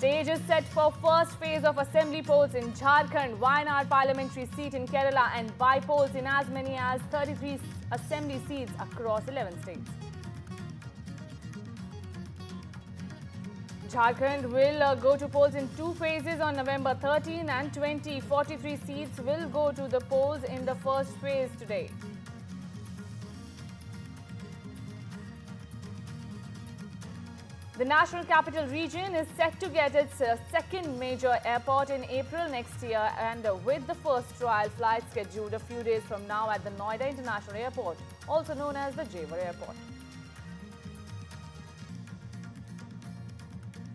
Stage is set for first phase of assembly polls in Jharkhand, Wayanad parliamentary seat in Kerala and by polls in as many as 33 assembly seats across 11 states. Jharkhand will uh, go to polls in two phases on November 13 and 20. 43 seats will go to the polls in the first phase today. The National Capital Region is set to get its uh, second major airport in April next year and uh, with the first trial flight scheduled a few days from now at the Noida International Airport, also known as the Jewar Airport.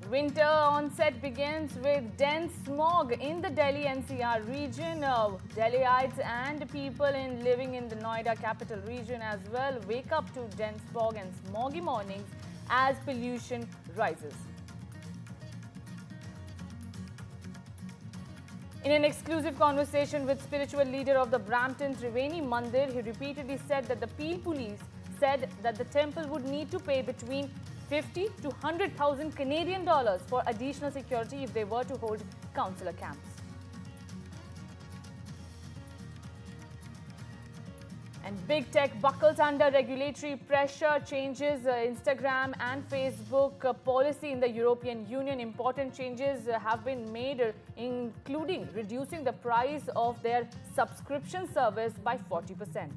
Winter onset begins with dense smog in the Delhi NCR region. Uh, Delhiites and people in living in the Noida capital region as well wake up to dense fog and smoggy mornings as pollution rises. In an exclusive conversation with spiritual leader of the Brampton Triveni Mandir, he repeatedly said that the Peel police said that the temple would need to pay between 50 to 100,000 Canadian dollars for additional security if they were to hold consular camps. And big tech buckles under regulatory pressure, changes uh, Instagram and Facebook uh, policy in the European Union. Important changes uh, have been made, uh, including reducing the price of their subscription service by 40%.